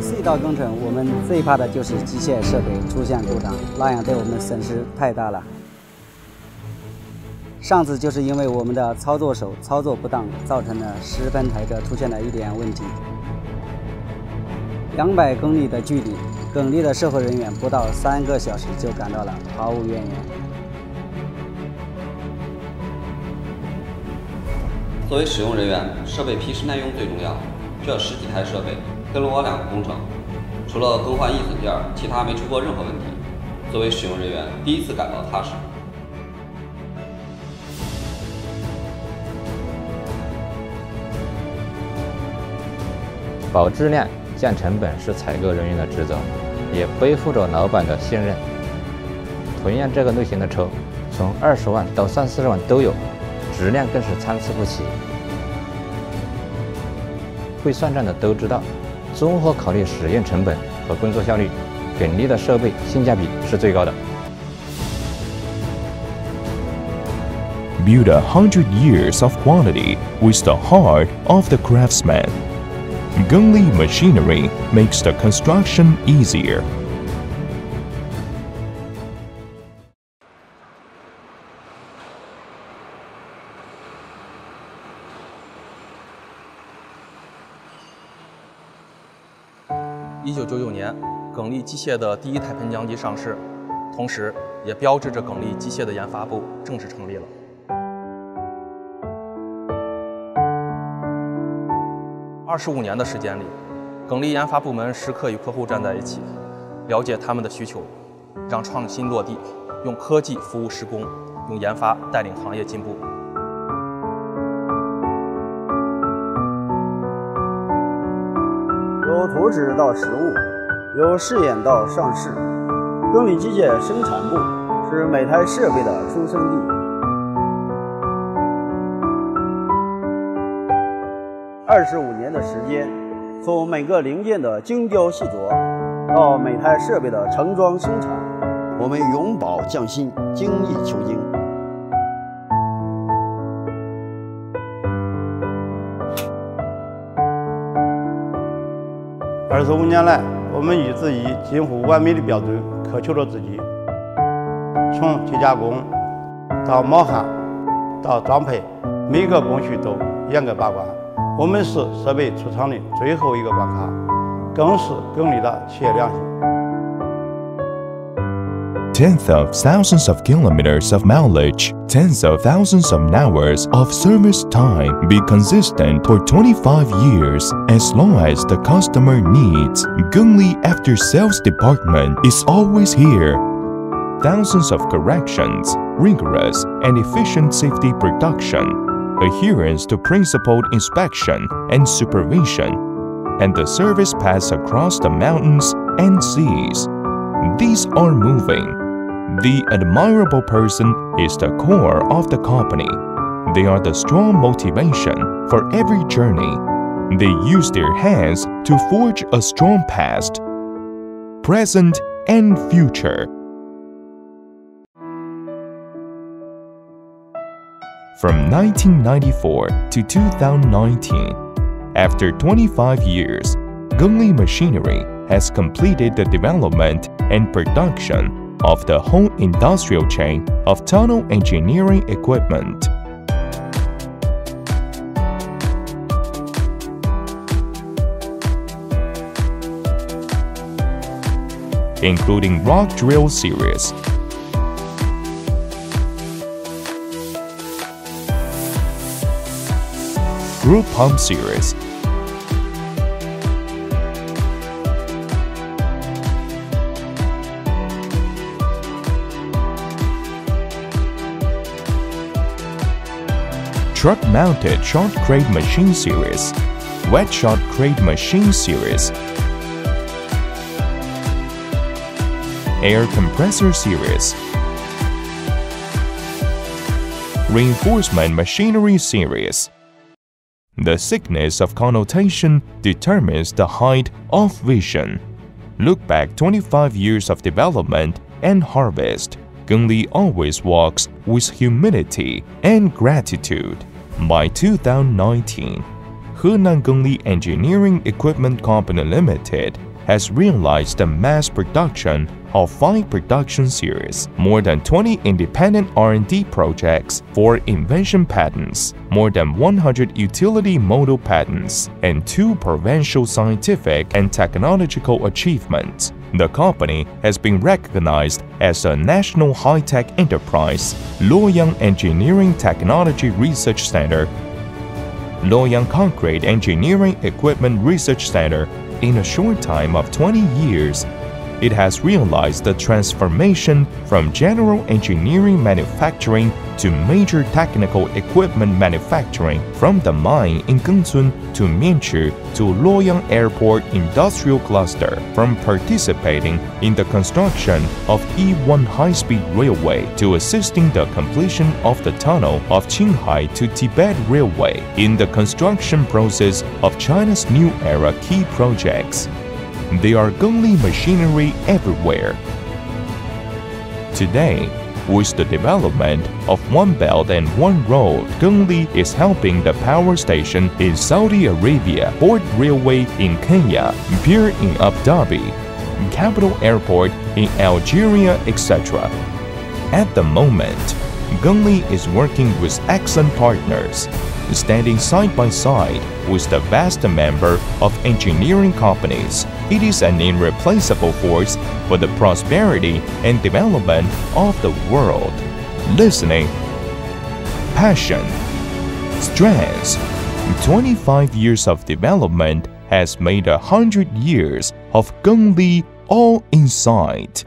隧道工程，我们最怕的就是机械设备出现故障，那样对我们损失太大了。上次就是因为我们的操作手操作不当，造成了十分台车出现了一点问题。两百公里的距离，耿立的售后人员不到三个小时就赶到了，毫无怨言。作为使用人员，设备皮实耐用最重要。这十几台设备跟了我两个工程，除了更换易损件，其他没出过任何问题。作为使用人员，第一次感到踏实。保质量、降成本是采购人员的职责，也背负着老板的信任。同样，这个类型的车，从二十万到三四十万都有，质量更是参差不齐。会算账的都知道，综合考虑实验成本和工作效率，耿立的设备性价比是最高的。Build a hundred years of quality with the heart of the craftsman. Gengli machinery makes the construction easier. 一九九九年，耿立机械的第一台喷浆机上市，同时也标志着耿立机械的研发部正式成立了。二十五年的时间里，耿立研发部门时刻与客户站在一起，了解他们的需求，让创新落地，用科技服务施工，用研发带领行业进步。由图纸到实物，由试验到上市，更力机械生产部是每台设备的出生地。二十五年的时间，从每个零件的精雕细琢，到每台设备的成装生产，我们永葆匠心，精益求精。二十五年来，我们一直以近乎完美的标准苛求着自己，从机加工到铆焊到装配，每个工序都严格把关。我们是设备出厂的最后一个关卡，更是更立的企业良心。Tenth of thousands of kilometers of mileage, tens of thousands of hours of service time be consistent for 25 years as long as the customer needs. Gengli After Sales Department is always here. Thousands of corrections, rigorous and efficient safety production, adherence to principled inspection and supervision, and the service paths across the mountains and seas. These are moving. The admirable person is the core of the company. They are the strong motivation for every journey. They use their hands to forge a strong past, present, and future. From 1994 to 2019, after 25 years, Gengli Machinery has completed the development and production of the whole industrial chain of tunnel engineering equipment. Including rock drill series, grout pump series, truck-mounted short crate machine series, wet shot crate machine series, air compressor series, reinforcement machinery series. The thickness of connotation determines the height of vision. Look back 25 years of development and harvest. Gengli always walks with humility and gratitude. By 2019, Henan Gengli Engineering Equipment Company Limited has realized the mass production of five production series, more than 20 independent R&D projects for invention patents, more than 100 utility model patents, and two provincial scientific and technological achievements. The company has been recognized as a national high-tech enterprise, Luoyang Engineering Technology Research Center, Luoyang Concrete Engineering Equipment Research Center. In a short time of 20 years it has realized the transformation from general engineering manufacturing to major technical equipment manufacturing from the mine in Gengcun to Mianchi to Luoyang Airport Industrial Cluster, from participating in the construction of E1 high-speed railway to assisting the completion of the tunnel of Qinghai to Tibet Railway in the construction process of China's new era key projects. There are Gengli machinery everywhere. Today, with the development of One Belt and One Road, Gengli is helping the power station in Saudi Arabia, Port Railway in Kenya, Pier in Abu Dhabi, Capital Airport in Algeria, etc. At the moment, Gengli is working with excellent partners standing side by side with the vast number of engineering companies. It is an irreplaceable force for the prosperity and development of the world. Listening, passion, strength. 25 years of development has made a hundred years of Gengli all inside.